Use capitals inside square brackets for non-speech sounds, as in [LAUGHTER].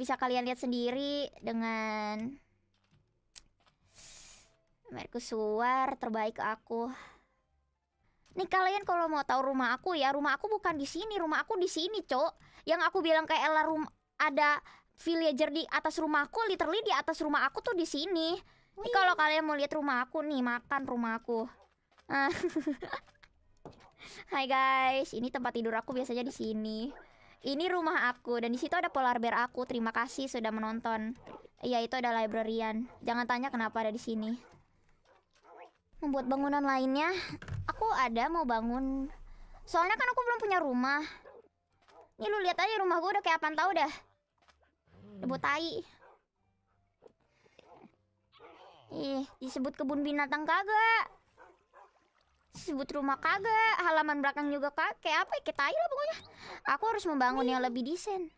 bisa kalian lihat sendiri dengan Mercusuar terbaik aku. Nih kalian kalau mau tahu rumah aku ya, rumah aku bukan di sini, rumah aku di sini, Cok. Yang aku bilang kayak Ella rum ada villager di atas rumahku, literally di atas rumah aku tuh di sini. Nih kalau kalian mau lihat rumah aku nih, makan rumah aku. Ah. [LAUGHS] Hai guys, ini tempat tidur aku biasanya di sini. Ini rumah aku dan di situ ada polar bear aku. Terima kasih sudah menonton. Iya, itu ada librarian. Jangan tanya kenapa ada di sini. Membuat bangunan lainnya, aku ada mau bangun. Soalnya kan aku belum punya rumah. Nih lu lihat aja rumah gue udah kayak apaan tahu dah. Debu tai. Ih, disebut kebun binatang kagak. Disebut rumah kagak, halaman belakang juga kagak. Kayak apa ya? Tai lah pokoknya. Aku harus membangun yang lebih desain.